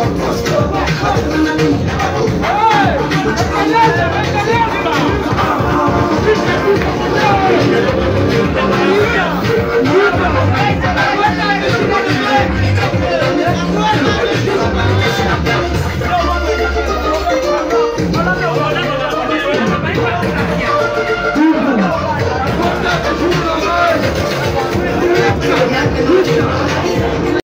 Let's go back.